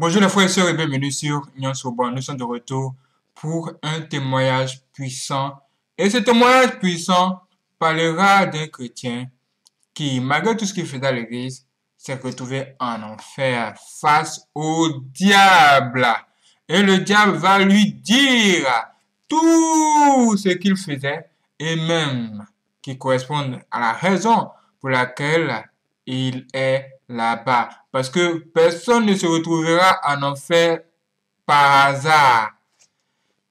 Bonjour les frères et sœurs et bienvenue sur Nyon Soban. Nous sommes de retour pour un témoignage puissant. Et ce témoignage puissant parlera d'un chrétien qui, malgré tout ce qu'il fait dans l'église, s'est retrouvé en enfer face au diable. Et le diable va lui dire tout ce qu'il faisait et même qui correspond à la raison pour laquelle il est là-bas. Parce que personne ne se retrouvera en enfer par hasard.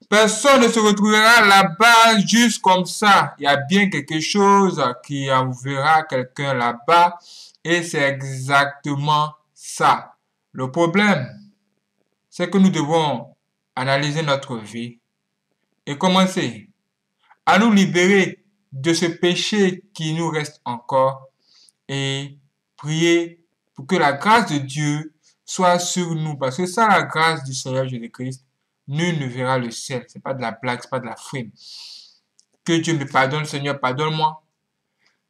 Personne ne se retrouvera là-bas juste comme ça. Il y a bien quelque chose qui enverra quelqu'un là-bas. Et c'est exactement ça. Le problème, c'est que nous devons analyser notre vie et commencer à nous libérer de ce péché qui nous reste encore et prier pour que la grâce de Dieu soit sur nous. Parce que sans la grâce du Seigneur Jésus-Christ, nul ne verra le ciel. C'est pas de la blague, c'est pas de la frime. Que Dieu me pardonne, Seigneur, pardonne-moi.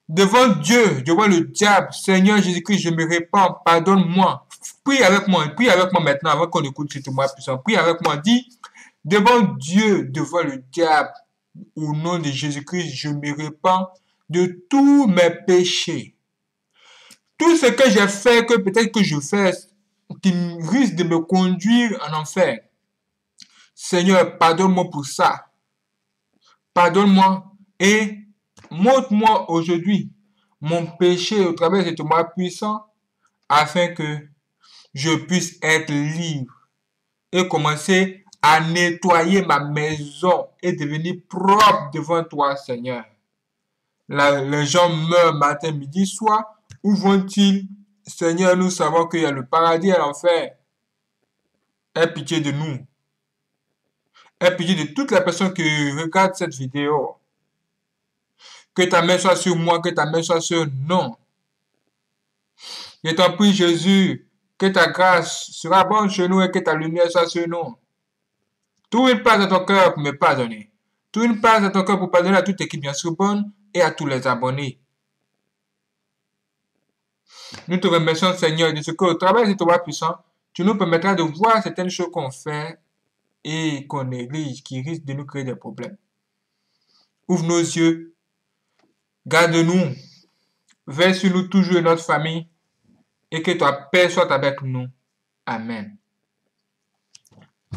Devant Dieu, devant le diable, Seigneur Jésus-Christ, je me répands, pardonne-moi. Prie avec moi, prie avec moi maintenant avant qu'on écoute ce témoin puissant. Prie avec moi, dis, devant Dieu, devant le diable, au nom de Jésus-Christ, je me répands de tous mes péchés tout ce que j'ai fait, que peut-être que je fais, qui risque de me conduire en enfer. Seigneur, pardonne-moi pour ça. Pardonne-moi et montre-moi aujourd'hui mon péché au travers de ton moi puissant afin que je puisse être libre et commencer à nettoyer ma maison et devenir propre devant toi, Seigneur. les gens meurent matin, midi, soir où vont-ils? Seigneur, nous savons qu'il y a le paradis et l'enfer. Aie pitié de nous. Aie pitié de toutes les personnes qui regardent cette vidéo. Que ta main soit sur moi, que ta main soit sur nous. Je t'en prie, Jésus, que ta grâce sera bonne chez nous et que ta lumière soit sur nous. Tout une passe à ton cœur pour me pardonner. Tout une passe à ton cœur pour pardonner à toute équipe bien sûr bonne et à tous les abonnés. Nous te remercions, Seigneur, de ce que, au travers de ton puissant, tu nous permettras de voir certaines choses qu'on fait et qu'on néglige qui risquent de nous créer des problèmes. Ouvre nos yeux, garde-nous, veille sur nous toujours notre famille, et que ta paix soit avec nous. Amen.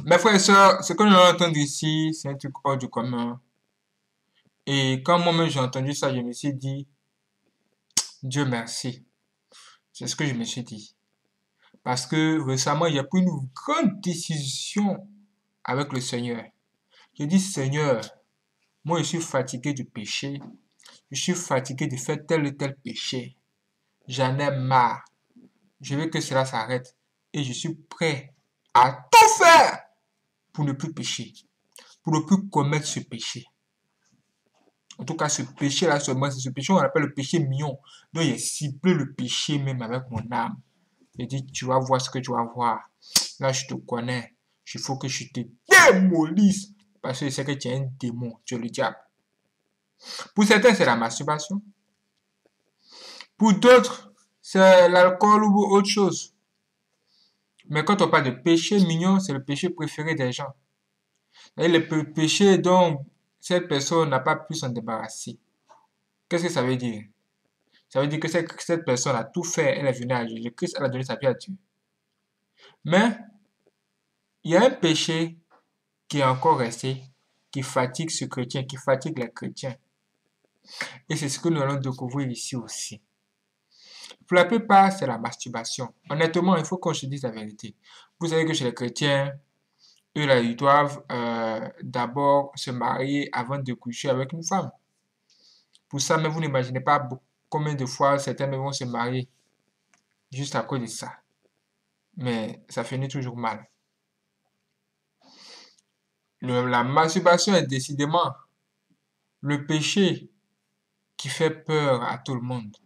Mes frères et sœurs, ce que nous allons entendre ici, c'est un truc hors du commun. Et quand moi-même j'ai entendu ça, je me suis dit, Dieu merci. C'est ce que je me suis dit. Parce que récemment, a pris une grande décision avec le Seigneur. J'ai dit, Seigneur, moi je suis fatigué du péché. Je suis fatigué de faire tel ou tel péché. J'en ai marre. Je veux que cela s'arrête. Et je suis prêt à tout faire pour ne plus pécher. Pour ne plus commettre ce péché. En tout cas, ce péché-là seulement, c'est ce péché qu'on appelle le péché mignon. Donc, il a ciblé le péché même avec mon âme. Il dit, tu vas voir ce que tu vas voir. Là, je te connais. Il faut que je te démolisse. Parce que sais que tu es un démon. Tu es le diable. Pour certains, c'est la masturbation. Pour d'autres, c'est l'alcool ou autre chose. Mais quand on parle de péché mignon, c'est le péché préféré des gens. Et le péché dont cette personne n'a pas pu s'en débarrasser. Qu'est-ce que ça veut dire? Ça veut dire que cette, personne a tout fait, elle est venue Jésus-Christ, elle a donné sa vie à Dieu. Mais il y a un péché qui est encore resté, qui fatigue ce chrétien, qui fatigue les chrétiens. Et c'est ce que nous allons découvrir ici aussi. Pour la plupart, c'est la masturbation. Honnêtement, il faut qu'on se dise la vérité. Vous savez que chez les chrétiens, eux là, ils doivent euh, d'abord se marier avant de coucher avec une femme. Pour ça, mais vous n'imaginez pas combien de fois certains vont se marier juste à cause de ça. Mais ça finit toujours mal. la masturbation est décidément le péché qui fait peur à tout le monde.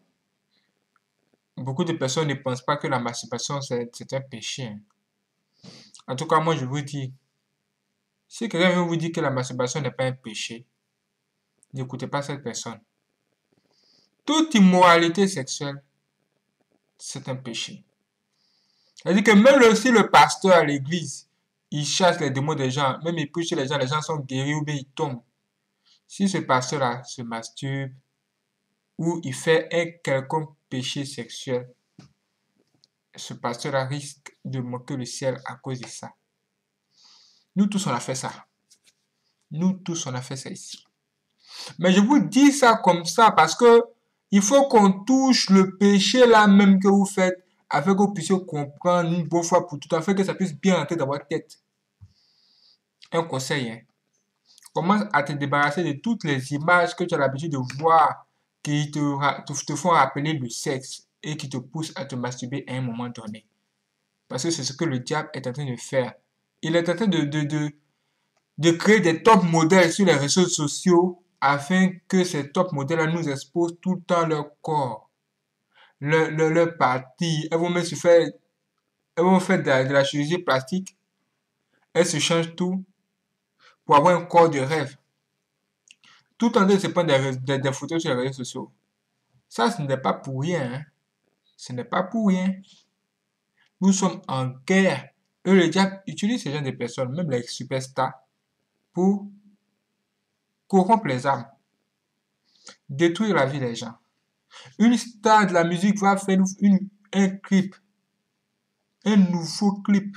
Beaucoup de personnes ne pensent pas que la masturbation c'est un péché. Hein. En tout cas, moi, je vous dis, si quelqu'un vous dire que la masturbation n'est pas un péché, n'écoutez pas cette personne. Toute immoralité sexuelle, c'est un péché. C'est-à-dire que même aussi le pasteur à l'église, il chasse les démons des gens, même il chez les gens, les gens sont guéris ou bien ils tombent. Si ce pasteur-là se masturbe ou il fait un quelconque péché sexuel, ce pasteur-là risque de moquer le ciel à cause de ça. Nous tous, on a fait ça. Nous tous, on a fait ça ici. Mais je vous dis ça comme ça parce que il faut qu'on touche le péché là même que vous faites afin que vous puissiez comprendre une bonne fois pour tout, afin que ça puisse bien entrer dans votre tête. Un conseil, hein. Commence à te débarrasser de toutes les images que tu as l'habitude de voir qui te, te font rappeler le sexe et qui te poussent à te masturber à un moment donné. Parce que c'est ce que le diable est en train de faire. Il est en train de, de, de, de créer des top modèles sur les réseaux sociaux afin que ces top modèles nous exposent tout le temps leur corps, leur, leur, leur partie. Elles vont même se faire, elles vont faire de la, chirurgie plastique. Elles se changent tout pour avoir un corps de rêve. Tout en train de se prendre des, des, photos sur les réseaux sociaux. Ça, ce n'est pas pour rien. Hein. Ce n'est pas pour rien. Nous sommes en guerre. Et le diable utilise ces gens de personnes, même les superstars, pour corrompre les âmes, détruire la vie des gens. Une star de la musique va faire une, un clip, un nouveau clip.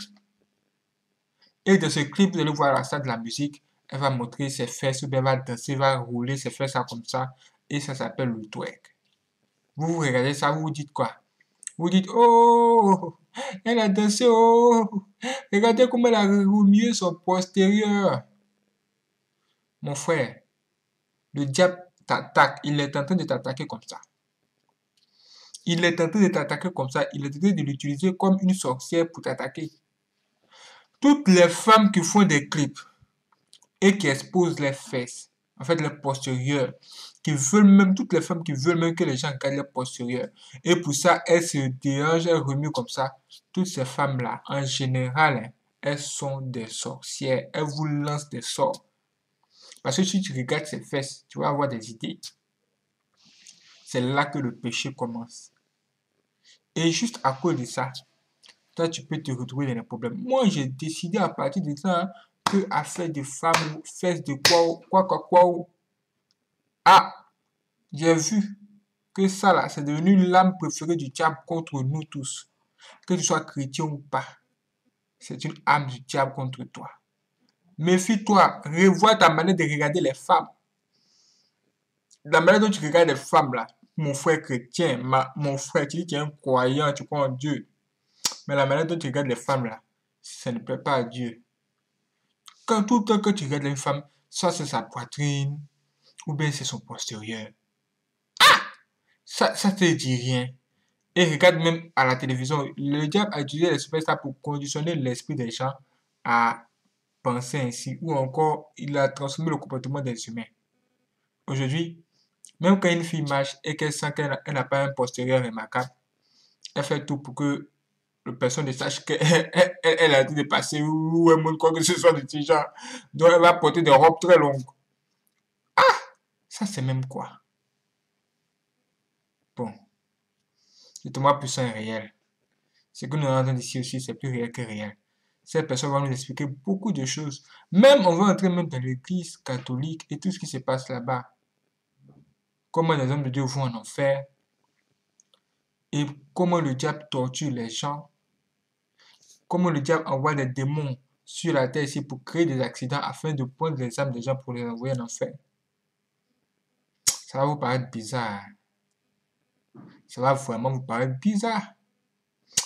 Et de ce clip, vous allez voir la star de la musique, elle va montrer ses fesses, elle va danser, elle va rouler ses fesses comme ça, et ça s'appelle le twerk. Vous, vous regardez ça, vous vous dites quoi? Vous dites, oh, elle a dansé, oh, regardez comment elle a remué son postérieur. Mon frère, le diable t'attaque. Il est en train de t'attaquer comme ça. Il est en train de t'attaquer comme ça. Il est en train de l'utiliser comme une sorcière pour t'attaquer. Toutes les femmes qui font des clips et qui exposent les fesses, en fait les postérieurs, qui veulent même, toutes les femmes qui veulent même que les gens regardent les postérieurs, et pour ça, elles se dérangent, elles remuent comme ça. Toutes ces femmes-là, en général, hein, elles sont des sorcières. Elles vous lancent des sorts. Parce que si tu regardes ses fesses, tu vas avoir des idées. C'est là que le péché commence. Et juste à cause de ça, toi, tu peux te retrouver dans les problèmes. Moi, j'ai décidé à partir de ça hein, que affaire de femmes, fesses de quoi, quoi, quoi, quoi. Ah, j'ai vu que ça là, c'est devenu l'âme préférée du diable contre nous tous. Que tu sois chrétien ou pas, c'est une âme du diable contre toi. Méfie-toi, revois ta manière de regarder les femmes. La manière dont tu regardes les femmes, là, mon frère chrétien, ma, mon frère, tu dis que tu es un croyant, tu crois en Dieu. Mais la manière dont tu regardes les femmes, là, ça ne plaît pas à Dieu. Quand tout le temps que tu regardes une femme, soit c'est sa poitrine, ou bien c'est son postérieur. Ah! Ça, ça te dit rien. Et regarde même à la télévision, le diable a utilisé les superstars pour conditionner l'esprit des gens à penser ainsi, ou encore il a transformé le comportement des humains. Aujourd'hui, même quand une fille marche et qu'elle sent qu'elle n'a pas un postérieur remarquable, elle fait tout pour que le personne ne sache qu'elle elle, a été passer ou elle montre quoi que ce soit de ce genre. Donc elle va porter des robes très longues. Ça c'est même quoi? Bon. Témoin puissant est réel. Ce que nous entendons ici aussi, c'est plus réel que réel cette personne va nous expliquer beaucoup de choses. Même, on va entrer même dans l'église catholique et tout ce qui se passe là-bas. Comment les hommes de Dieu vont en enfer. Et comment le diable torture les gens. Comment le diable envoie des démons sur la terre ici pour créer des accidents afin de prendre les âmes des gens pour les envoyer en enfer. Ça va vous paraître bizarre. Ça va vraiment vous paraître bizarre.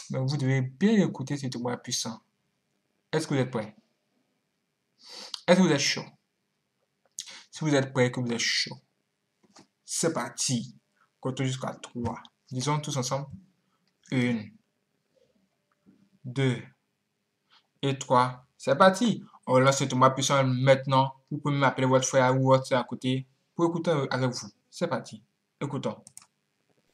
Mais vous devez bien écouter ce témoin puissant. Est-ce que vous êtes prêts? Est-ce que vous êtes chaud? Si vous êtes prêts, que vous êtes chaud, c'est parti. Comptons jusqu'à 3. Disons tous ensemble. 1, 2 et 3. C'est parti. On lance ce tournoi puissant maintenant. Vous pouvez m'appeler votre frère ou votre soeur à côté pour écouter avec vous. C'est parti. Écoutons.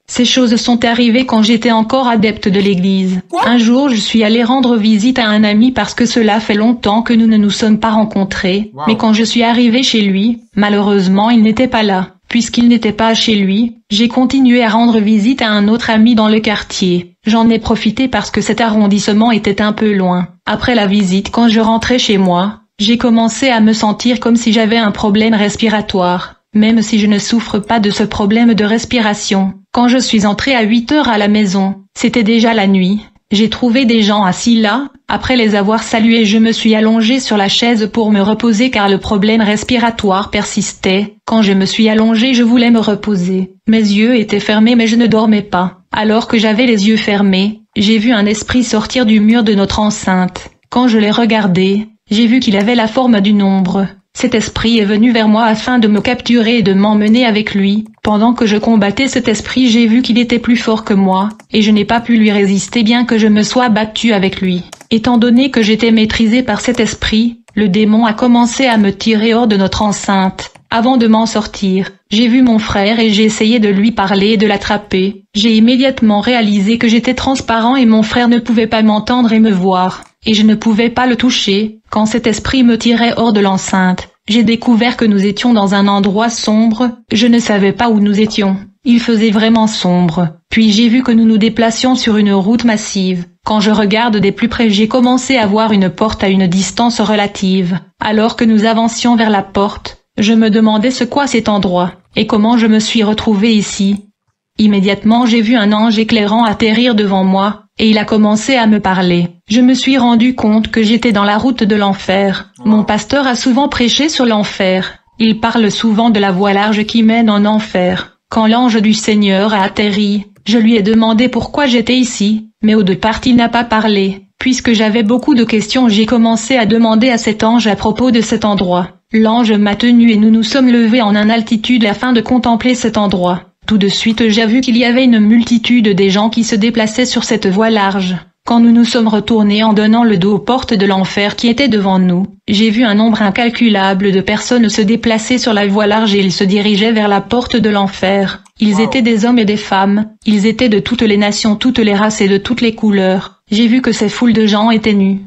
Ces choses sont arrivées quand j'étais encore adepte de l'Église. Un jour, je suis allé rendre visite à un ami parce que cela fait longtemps que nous ne nous sommes pas rencontrés. Mais quand je suis arrivé chez lui, malheureusement, il n'était pas là. Puisqu'il n'était pas chez lui, j'ai continué à rendre visite à un autre ami dans le quartier. J'en ai profité parce que cet arrondissement était un peu loin. Après la visite quand je rentrais chez moi, j'ai commencé à me sentir comme si j'avais un problème respiratoire, même si je ne souffre pas de ce problème de respiration. Quand je suis entrée à 8 heures à la maison, c'était déjà la nuit, j'ai trouvé des gens assis là, après les avoir salués je me suis allongée sur la chaise pour me reposer car le problème respiratoire persistait. Quand je me suis allongée je voulais me reposer. Mes yeux étaient fermés mais je ne dormais pas. Alors que j'avais les yeux fermés, j'ai vu un esprit sortir du mur de notre enceinte. Quand je l'ai regardé, j'ai vu qu'il avait la forme d'une ombre. Cet esprit est venu vers moi afin de me capturer et de m'emmener avec lui. Pendant que je combattais cet esprit j'ai vu qu'il était plus fort que moi, et je n'ai pas pu lui résister bien que je me sois battu avec lui. Étant donné que j'étais maîtrisé par cet esprit, le démon a commencé à me tirer hors de notre enceinte. Avant de m'en sortir, j'ai vu mon frère et j'ai essayé de lui parler et de l'attraper. J'ai immédiatement réalisé que j'étais transparent et mon frère ne pouvait pas m'entendre et me voir et je ne pouvais pas le toucher, quand cet esprit me tirait hors de l'enceinte. J'ai découvert que nous étions dans un endroit sombre, je ne savais pas où nous étions. Il faisait vraiment sombre. Puis j'ai vu que nous nous déplacions sur une route massive. Quand je regarde des plus près j'ai commencé à voir une porte à une distance relative. Alors que nous avancions vers la porte, je me demandais ce quoi cet endroit, et comment je me suis retrouvé ici. Immédiatement j'ai vu un ange éclairant atterrir devant moi, et il a commencé à me parler. Je me suis rendu compte que j'étais dans la route de l'enfer. Mon pasteur a souvent prêché sur l'enfer. Il parle souvent de la voie large qui mène en enfer. Quand l'ange du Seigneur a atterri, je lui ai demandé pourquoi j'étais ici, mais au départ il n'a pas parlé. Puisque j'avais beaucoup de questions j'ai commencé à demander à cet ange à propos de cet endroit. L'ange m'a tenu et nous nous sommes levés en un altitude afin de contempler cet endroit. Tout de suite j'ai vu qu'il y avait une multitude des gens qui se déplaçaient sur cette voie large. Quand nous nous sommes retournés en donnant le dos aux portes de l'enfer qui étaient devant nous, j'ai vu un nombre incalculable de personnes se déplacer sur la voie large et ils se dirigeaient vers la porte de l'enfer. Ils étaient des hommes et des femmes, ils étaient de toutes les nations, toutes les races et de toutes les couleurs. J'ai vu que ces foules de gens étaient nus.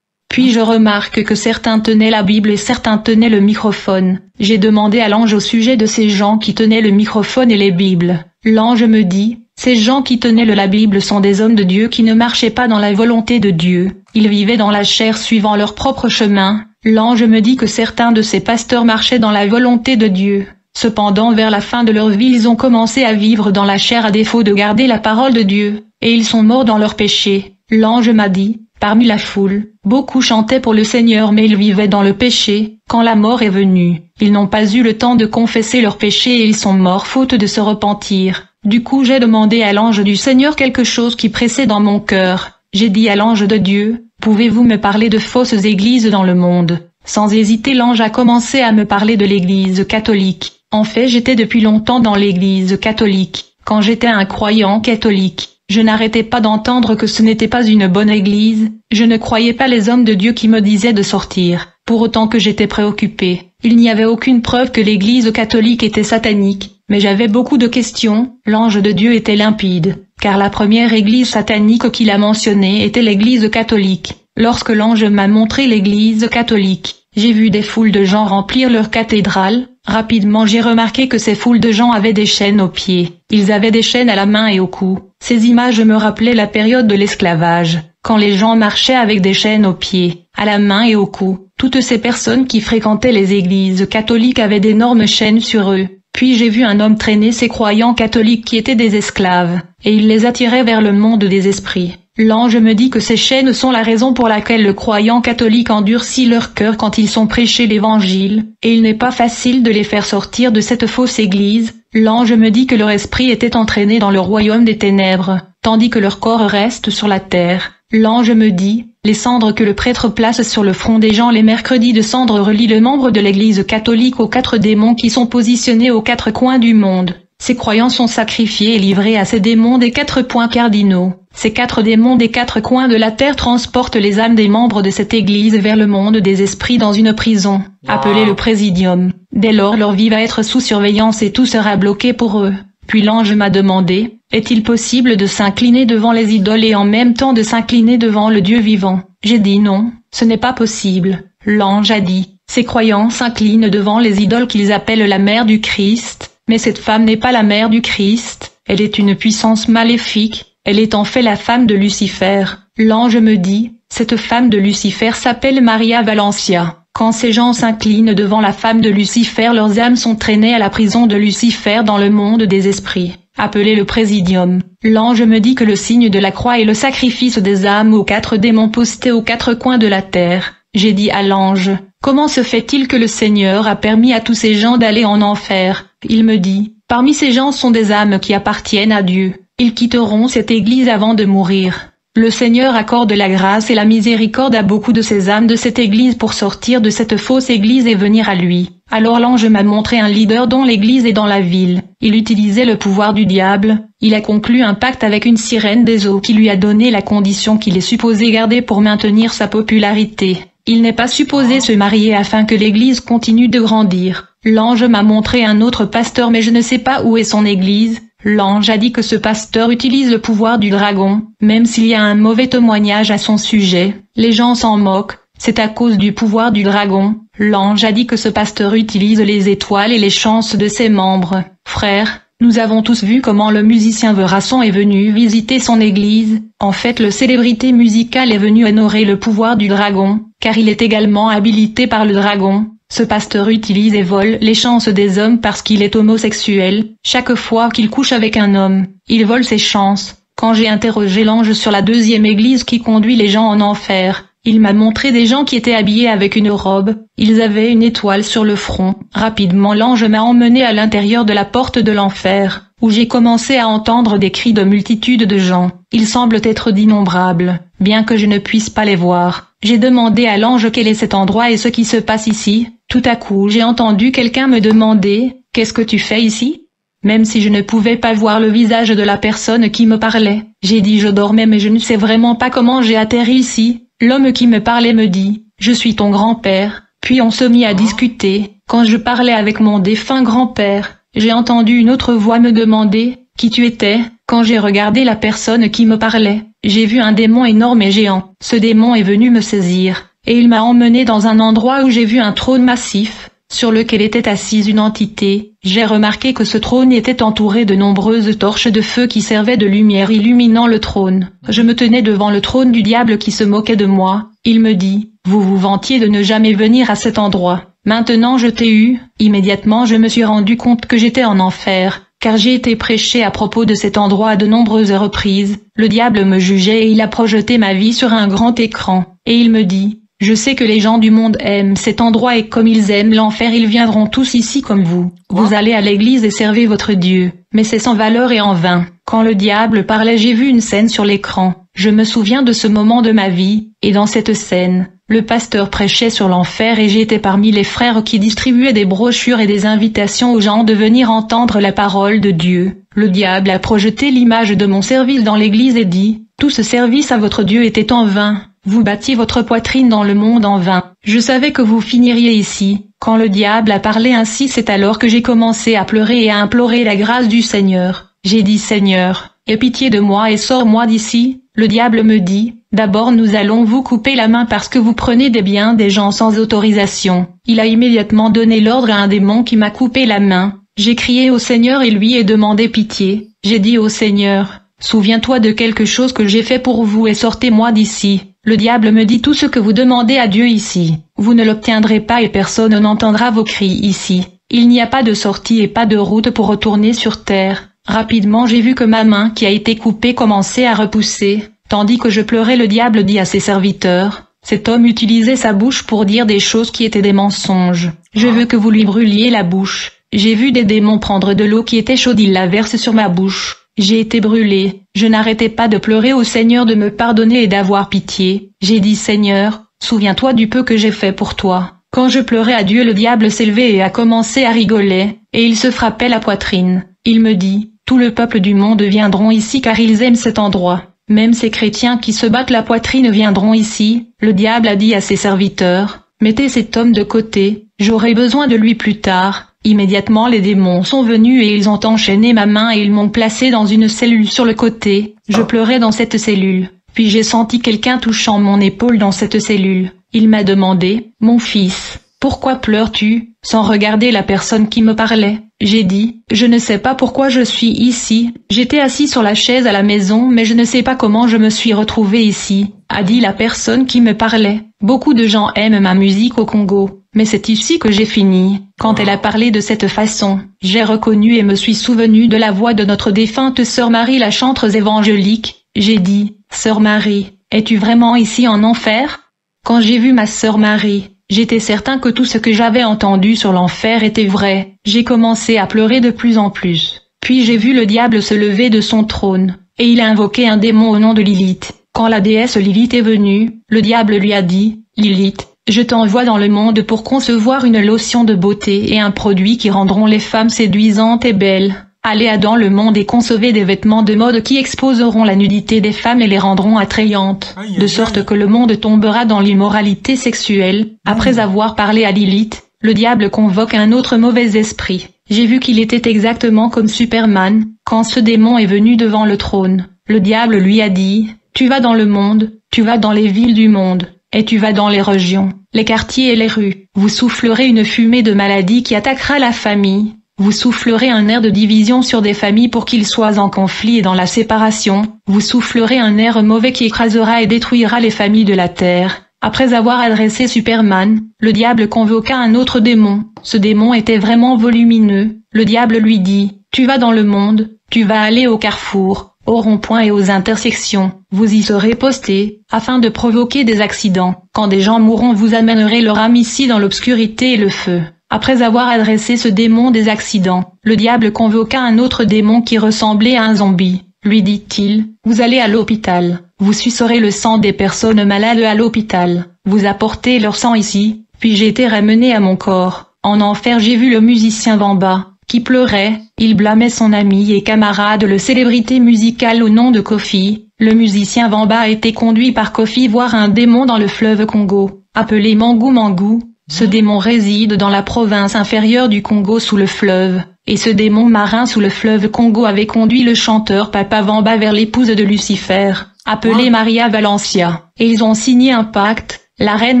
Puis je remarque que certains tenaient la Bible et certains tenaient le microphone. J'ai demandé à l'ange au sujet de ces gens qui tenaient le microphone et les Bibles. L'ange me dit, ces gens qui tenaient le la Bible sont des hommes de Dieu qui ne marchaient pas dans la volonté de Dieu. Ils vivaient dans la chair suivant leur propre chemin. L'ange me dit que certains de ces pasteurs marchaient dans la volonté de Dieu. Cependant vers la fin de leur vie ils ont commencé à vivre dans la chair à défaut de garder la parole de Dieu, et ils sont morts dans leur péché. L'ange m'a dit, Parmi la foule, beaucoup chantaient pour le Seigneur mais ils vivaient dans le péché, quand la mort est venue. Ils n'ont pas eu le temps de confesser leurs péchés et ils sont morts faute de se repentir. Du coup j'ai demandé à l'ange du Seigneur quelque chose qui pressait dans mon cœur. J'ai dit à l'ange de Dieu, pouvez-vous me parler de fausses églises dans le monde? Sans hésiter l'ange a commencé à me parler de l'église catholique. En fait j'étais depuis longtemps dans l'église catholique, quand j'étais un croyant catholique. Je n'arrêtais pas d'entendre que ce n'était pas une bonne église, je ne croyais pas les hommes de Dieu qui me disaient de sortir, pour autant que j'étais préoccupé. Il n'y avait aucune preuve que l'église catholique était satanique, mais j'avais beaucoup de questions, l'ange de Dieu était limpide, car la première église satanique qu'il a mentionnée était l'église catholique. Lorsque l'ange m'a montré l'église catholique, j'ai vu des foules de gens remplir leur cathédrale, rapidement j'ai remarqué que ces foules de gens avaient des chaînes aux pieds, ils avaient des chaînes à la main et au cou. Ces images me rappelaient la période de l'esclavage, quand les gens marchaient avec des chaînes aux pieds, à la main et au cou. Toutes ces personnes qui fréquentaient les églises catholiques avaient d'énormes chaînes sur eux. Puis j'ai vu un homme traîner ces croyants catholiques qui étaient des esclaves, et il les attirait vers le monde des esprits. L'ange me dit que ces chaînes sont la raison pour laquelle le croyant catholique endurcit leur cœur quand ils sont prêchés l'évangile, et il n'est pas facile de les faire sortir de cette fausse église. L'ange me dit que leur esprit était entraîné dans le royaume des ténèbres, tandis que leur corps reste sur la terre. L'ange me dit, les cendres que le prêtre place sur le front des gens les mercredis de cendres relient le membre de l'église catholique aux quatre démons qui sont positionnés aux quatre coins du monde. Ces croyants sont sacrifiés et livrés à ces démons des quatre points cardinaux. Ces quatre démons des quatre coins de la terre transportent les âmes des membres de cette église vers le monde des esprits dans une prison, appelée le présidium. Dès lors leur vie va être sous surveillance et tout sera bloqué pour eux. Puis l'ange m'a demandé, est-il possible de s'incliner devant les idoles et en même temps de s'incliner devant le Dieu vivant? J'ai dit non, ce n'est pas possible. L'ange a dit, ces croyants s'inclinent devant les idoles qu'ils appellent la mère du Christ, Mais cette femme n'est pas la mère du Christ, elle est une puissance maléfique, elle est en fait la femme de Lucifer. L'ange me dit, cette femme de Lucifer s'appelle Maria Valencia. Quand ces gens s'inclinent devant la femme de Lucifer, leurs âmes sont traînées à la prison de Lucifer dans le monde des esprits, appelé le Présidium. L'ange me dit que le signe de la croix est le sacrifice des âmes aux quatre démons postés aux quatre coins de la terre. J'ai dit à l'ange, comment se fait-il que le Seigneur a permis à tous ces gens d'aller en enfer? Il me dit, parmi ces gens sont des âmes qui appartiennent à Dieu. Ils quitteront cette église avant de mourir. Le Seigneur accorde la grâce et la miséricorde à beaucoup de ces âmes de cette Église pour sortir de cette fausse Église et venir à lui. Alors l'ange m'a montré un leader dont l'Église est dans la ville. Il utilisait le pouvoir du diable. Il a conclu un pacte avec une sirène des eaux qui lui a donné la condition qu'il est supposé garder pour maintenir sa popularité. Il n'est pas supposé se marier afin que l'Église continue de grandir. L'ange m'a montré un autre pasteur mais je ne sais pas où est son Église. L'ange a dit que ce pasteur utilise le pouvoir du dragon, même s'il y a un mauvais témoignage à son sujet. Les gens s'en moquent, c'est à cause du pouvoir du dragon. L'ange a dit que ce pasteur utilise les étoiles et les chances de ses membres. Frère, nous avons tous vu comment le musicien Verasson est venu visiter son église. En fait, le célébrité musicale est venu honorer le pouvoir du dragon, car il est également habilité par le dragon. Ce pasteur utilise et vole les chances des hommes parce qu'il est homosexuel. Chaque fois qu'il couche avec un homme, il vole ses chances. Quand j'ai interrogé l'ange sur la deuxième église qui conduit les gens en enfer, il m'a montré des gens qui étaient habillés avec une robe, ils avaient une étoile sur le front. Rapidement l'ange m'a emmené à l'intérieur de la porte de l'enfer, où j'ai commencé à entendre des cris de multitudes de gens. Ils semblent être d'innombrables, bien que je ne puisse pas les voir. J'ai demandé à l'ange quel est cet endroit et ce qui se passe ici. Tout à coup j'ai entendu quelqu'un me demander « Qu'est-ce que tu fais ici ?» Même si je ne pouvais pas voir le visage de la personne qui me parlait, j'ai dit je dormais mais je ne sais vraiment pas comment j'ai atterri ici. L'homme qui me parlait me dit « Je suis ton grand-père ». Puis on se mit à discuter. Quand je parlais avec mon défunt grand-père, j'ai entendu une autre voix me demander « Qui tu étais ?» Quand j'ai regardé la personne qui me parlait, j'ai vu un démon énorme et géant. Ce démon est venu me saisir, et il m'a emmené dans un endroit où j'ai vu un trône massif, sur lequel était assise une entité. J'ai remarqué que ce trône était entouré de nombreuses torches de feu qui servaient de lumière illuminant le trône. Je me tenais devant le trône du diable qui se moquait de moi. Il me dit, vous vous vantiez de ne jamais venir à cet endroit. Maintenant je t'ai eu. Immédiatement je me suis rendu compte que j'étais en enfer, car j'ai été prêché à propos de cet endroit à de nombreuses reprises. Le diable me jugeait et il a projeté ma vie sur un grand écran. Et il me dit, je sais que les gens du monde aiment cet endroit et comme ils aiment l'enfer ils viendront tous ici comme vous. Vous allez à l'église et servez votre Dieu. Mais c'est sans valeur et en vain. Quand le diable parlait j'ai vu une scène sur l'écran. Je me souviens de ce moment de ma vie, et dans cette scène, le pasteur prêchait sur l'enfer et j'étais parmi les frères qui distribuaient des brochures et des invitations aux gens de venir entendre la parole de Dieu. Le diable a projeté l'image de mon service dans l'église et dit, tout ce service à votre Dieu était en vain. Vous battiez votre poitrine dans le monde en vain. Je savais que vous finiriez ici. Quand le diable a parlé ainsi, c'est alors que j'ai commencé à pleurer et à implorer la grâce du Seigneur. J'ai dit Seigneur, aie pitié de moi et sors-moi d'ici. Le diable me dit, d'abord nous allons vous couper la main parce que vous prenez des biens des gens sans autorisation. Il a immédiatement donné l'ordre à un démon qui m'a coupé la main. J'ai crié au Seigneur et lui ai demandé pitié. J'ai dit au Seigneur, souviens-toi de quelque chose que j'ai fait pour vous et sortez-moi d'ici. Le diable me dit tout ce que vous demandez à Dieu ici. Vous ne l'obtiendrez pas et personne n'entendra vos cris ici. Il n'y a pas de sortie et pas de route pour retourner sur terre. Rapidement j'ai vu que ma main qui a été coupée commençait à repousser. Tandis que je pleurais le diable dit à ses serviteurs, cet homme utilisait sa bouche pour dire des choses qui étaient des mensonges. Je veux que vous lui brûliez la bouche. J'ai vu des démons prendre de l'eau qui était chaude, ils la versent sur ma bouche. J'ai été brûlé. Je n'arrêtais pas de pleurer au Seigneur de me pardonner et d'avoir pitié. J'ai dit Seigneur, souviens-toi du peu que j'ai fait pour toi. Quand je pleurais à Dieu le diable s'élevait et a commencé à rigoler, et il se frappait la poitrine. Il me dit, tout le peuple du monde viendront ici car ils aiment cet endroit. Même ces chrétiens qui se battent la poitrine viendront ici. Le diable a dit à ses serviteurs, mettez cet homme de côté, j'aurai besoin de lui plus tard. Immédiatement les démons sont venus et ils ont enchaîné ma main et ils m'ont placé dans une cellule sur le côté. Je pleurais dans cette cellule. Puis j'ai senti quelqu'un touchant mon épaule dans cette cellule. Il m'a demandé, mon fils, pourquoi pleures-tu sans regarder la personne qui me parlait? J'ai dit, je ne sais pas pourquoi je suis ici, j'étais assis sur la chaise à la maison mais je ne sais pas comment je me suis retrouvé ici, a dit la personne qui me parlait. Beaucoup de gens aiment ma musique au Congo, mais c'est ici que j'ai fini. Quand elle a parlé de cette façon, j'ai reconnu et me suis souvenu de la voix de notre défunte sœur Marie la chanteuse évangélique. J'ai dit, Sœur Marie, es-tu vraiment ici en enfer? Quand j'ai vu ma sœur Marie, j'étais certain que tout ce que j'avais entendu sur l'enfer était vrai. J'ai commencé à pleurer de plus en plus. Puis j'ai vu le diable se lever de son trône, et il a invoqué un démon au nom de Lilith. Quand la déesse Lilith est venue, le diable lui a dit, Lilith, je t'envoie dans le monde pour concevoir une lotion de beauté et un produit qui rendront les femmes séduisantes et belles. Allez dans le monde et concevez des vêtements de mode qui exposeront la nudité des femmes et les rendront attrayantes, de sorte que le monde tombera dans l'immoralité sexuelle. Après avoir parlé à Lilith, le diable convoque un autre mauvais esprit. J'ai vu qu'il était exactement comme Superman, quand ce démon est venu devant le trône. Le diable lui a dit, Tu vas dans le monde, tu vas dans les villes du monde, et tu vas dans les régions, les quartiers et les rues. Vous soufflerez une fumée de maladie qui attaquera la famille. Vous soufflerez un air de division sur des familles pour qu'ils soient en conflit et dans la séparation. Vous soufflerez un air mauvais qui écrasera et détruira les familles de la terre. Après avoir adressé Superman, le diable convoqua un autre démon. Ce démon était vraiment volumineux. Le diable lui dit, Tu vas dans le monde, tu vas aller au carrefour, au rond-point et aux intersections. Vous y serez posté, afin de provoquer des accidents. Quand des gens mourront vous amènerez leur âme ici dans l'obscurité et le feu. Après avoir adressé ce démon des accidents, le diable convoqua un autre démon qui ressemblait à un zombie. Lui dit-il, vous allez à l'hôpital, vous sucerez le sang des personnes malades à l'hôpital, vous apportez leur sang ici, puis j'ai été ramené à mon corps. En enfer j'ai vu le musicien Bamba, qui pleurait, il blâmait son ami et camarade le célébrité musicale au nom de Kofi. Le musicien Vamba a été conduit par Kofi voir un démon dans le fleuve Congo, appelé Mangou Mangou. Ce démon réside dans la province inférieure du Congo sous le fleuve, et ce démon marin sous le fleuve Congo avait conduit le chanteur Papa Vamba vers l'épouse de Lucifer, appelée Maria Valencia, et ils ont signé un pacte, la reine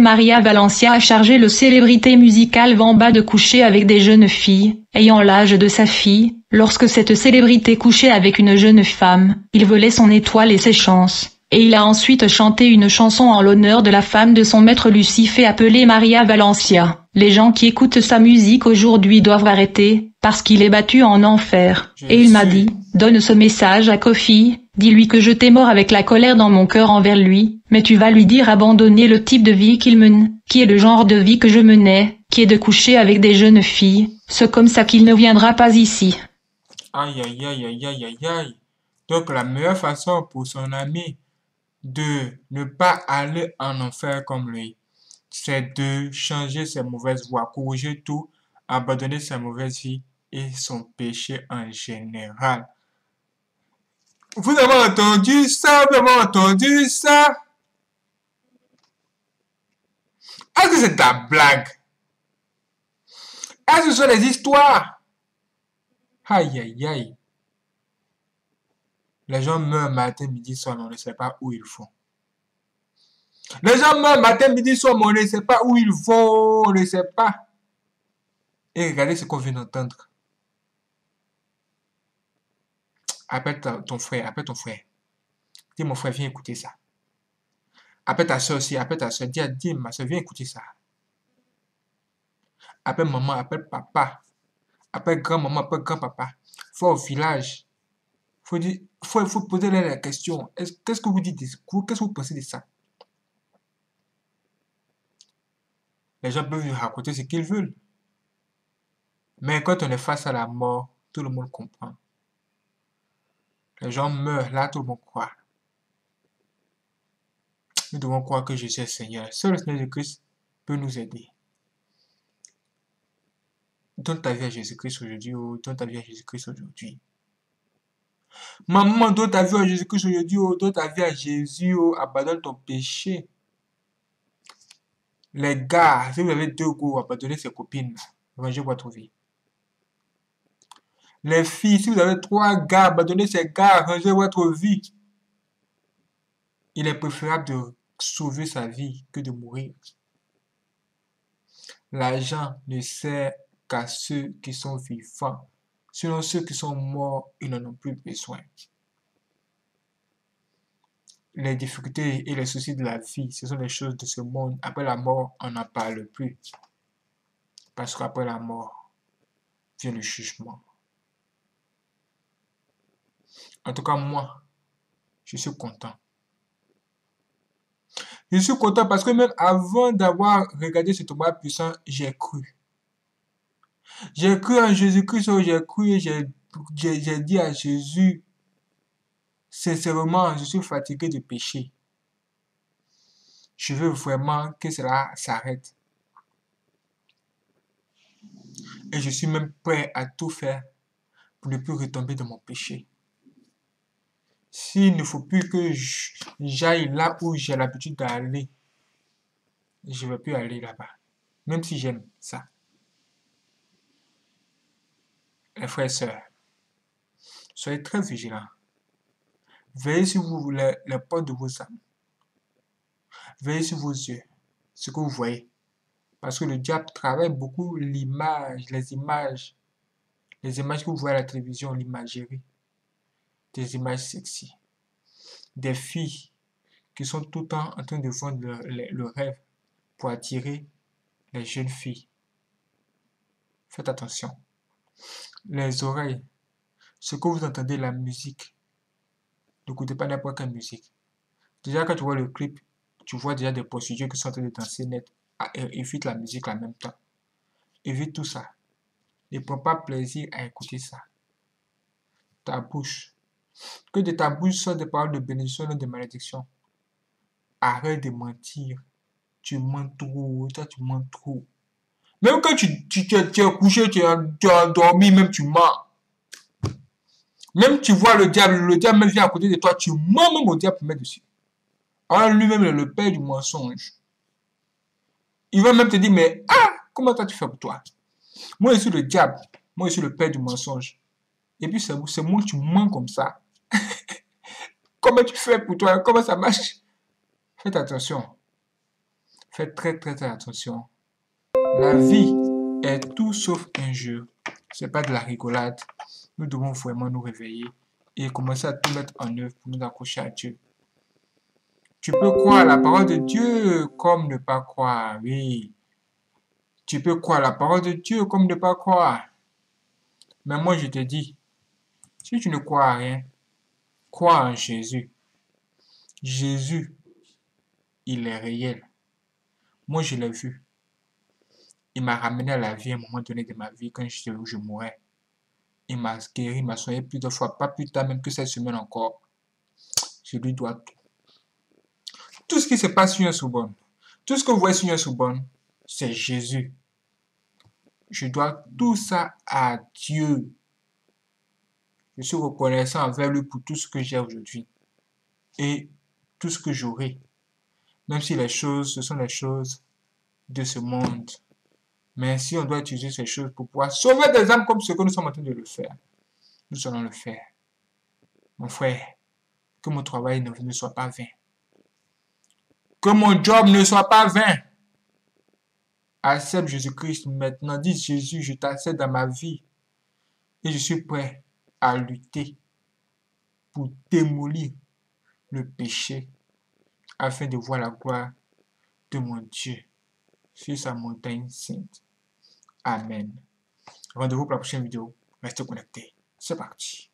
Maria Valencia a chargé le célébrité musicale Vamba de coucher avec des jeunes filles, ayant l'âge de sa fille. Lorsque cette célébrité couchait avec une jeune femme, il volait son étoile et ses chances. Et il a ensuite chanté une chanson en l'honneur de la femme de son maître Lucifer appelée Maria Valencia. Les gens qui écoutent sa musique aujourd'hui doivent arrêter, parce qu'il est battu en enfer. Et il m'a dit, donne ce message à Kofi, dis-lui que je t'ai mort avec la colère dans mon cœur envers lui, mais tu vas lui dire abandonner le type de vie qu'il mène, qui est le genre de vie que je menais, qui est de coucher avec des jeunes filles, c'est comme ça qu'il ne viendra pas ici. Aïe, aïe, aïe, aïe, aïe, aïe, aïe. Donc la meilleure façon pour son ami de ne pas aller en enfer comme lui, c'est de changer ses mauvaises voies, corriger tout, abandonner sa mauvaise vie et son péché en général. Vous avez entendu ça? Vous avez entendu ça? Est-ce que c'est ta blague? Est-ce que ce sont des histoires? Aïe, aïe, aïe. Les gens meurent matin, midi, soir, on ne sait pas où ils vont. Les gens meurent matin, midi, soir, mais on ne sait pas où ils vont, on ne sait pas. Et regardez ce qu'on vient d'entendre. Appelle ton frère, appelle ton frère. Dis, mon frère, viens écouter ça. Appelle ta soeur aussi, appelle ta soeur. Dis, dis, ma soeur, viens écouter ça. Appelle maman, appelle papa. Appelle grand-maman, appelle grand-papa. Faut au village. Faut faut poser la question. Qu'est-ce que vous dites Qu'est-ce que vous pensez de ça? Les gens peuvent raconter ce qu'ils veulent. Mais quand on est face à la mort, tout le monde comprend. Les gens meurent, là tout le monde croit. Nous devons croire que Jésus est Seigneur. Seul le Seigneur de Christ peut nous aider. Donne ta vie à Jésus-Christ aujourd'hui ou donne ta vie à Jésus-Christ aujourd'hui. Maman, donne ta vie à Jésus-Christ aujourd'hui ou donne ta vie à Jésus ou abandonne ton péché. Les gars, si vous avez deux goûts, abandonnez ses copines. Rangez votre vie. Les filles, si vous avez trois gars, abandonnez ces gars, rangez votre vie. Il est préférable de sauver sa vie que de mourir. L'argent ne sert qu'à ceux qui sont vivants. Sinon, ceux qui sont morts, ils n'en ont plus besoin. Les difficultés et les soucis de la vie, ce sont les choses de ce monde. Après la mort, on n'en parle plus. Parce qu'après la mort vient le jugement. En tout cas, moi, je suis content. Je suis content parce que même avant d'avoir regardé ce tombeau puissant, j'ai cru. J'ai cru en Jésus-Christ, oh, j'ai cru et j'ai dit à Jésus, sincèrement, je suis fatigué de pécher. Je veux vraiment que cela s'arrête. Et je suis même prêt à tout faire pour ne plus retomber dans mon péché. S'il ne faut plus que j'aille là où j'ai l'habitude d'aller, je ne vais plus aller là-bas. Même si j'aime ça. Les frères et sœurs, soyez très vigilants. Veillez sur vous, les, les portes de vos âmes. Veillez sur vos yeux, ce que vous voyez. Parce que le diable travaille beaucoup l'image, les images, les images que vous voyez à la télévision, l'imagerie des images sexy, des filles qui sont tout le temps en train de vendre le, rêve pour attirer les jeunes filles. Faites attention. Les oreilles, ce que vous entendez, la musique, n'écoutez pas n'importe quelle musique. Déjà, quand tu vois le clip, tu vois déjà des procédures qui sont en train de danser net. Ah, évite la musique en même temps. Évite tout ça. Ne prends pas plaisir à écouter ça. Ta bouche, que de ta bouche sortent des paroles de bénédiction et de malédiction. Arrête de mentir. Tu mens trop. Toi, tu mens trop. Même quand tu, tu, tu, es couché, tu as, dormi, même tu mens. Même tu vois le diable, le diable vient à côté de toi, tu mens même au diable pour mettre dessus. Alors lui-même est le père du mensonge. Il va même te dire, mais ah, comment toi tu fais pour toi? Moi, je suis le diable. Moi, je suis le père du mensonge. Et puis, c'est moi, tu mens comme ça. Comment tu fais pour toi? Comment ça marche? Faites attention. Faites très très très attention. La vie est tout sauf un jeu. C'est pas de la rigolade. Nous devons vraiment nous réveiller et commencer à tout mettre en œuvre pour nous accrocher à Dieu. Tu peux croire la parole de Dieu comme ne pas croire, oui. Tu peux croire la parole de Dieu comme ne pas croire. Mais moi, je te dis, si tu ne crois à rien, Crois en Jésus. Jésus, il est réel. Moi, je l'ai vu. Il m'a ramené à la vie à un moment donné de ma vie quand je, je mourais. Il m'a guéri, il m'a soigné plusieurs fois, pas plus tard même que cette semaine encore. Je lui dois tout. Tout ce qui se passe sur Soubonne, tout ce que vous voyez sur Soubonne, c'est Jésus. Je dois tout ça à Dieu. Je suis reconnaissant envers lui pour tout ce que j'ai aujourd'hui et tout ce que j'aurai. Même si les choses, ce sont les choses de ce monde. Mais si on doit utiliser ces choses pour pouvoir sauver des âmes comme ce que nous sommes en train de le faire, nous allons le faire. Mon frère, que mon travail ne, soit pas vain. Que mon job ne soit pas vain. Accepte Jésus-Christ maintenant. Dis Jésus, je t'accepte dans ma vie. Et je suis prêt à lutter pour démolir le péché afin de voir la gloire de mon Dieu sur sa montagne sainte. Amen. Rendez-vous pour la prochaine vidéo. Restez connectés. C'est parti.